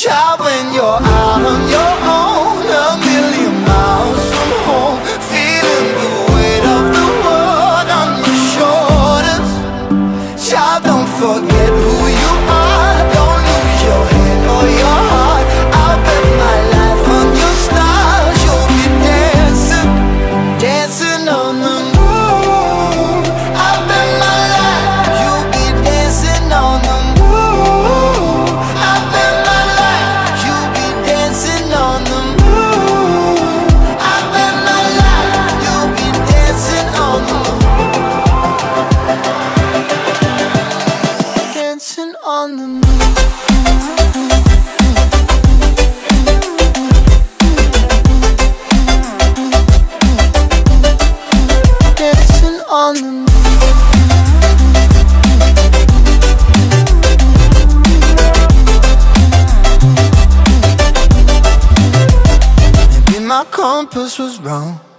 Child, when you're out on your own A million miles from home Feeling the weight of the world on your shoulders. Child, don't forget who you are on the moon dancing on the moon. Maybe my compass was wrong.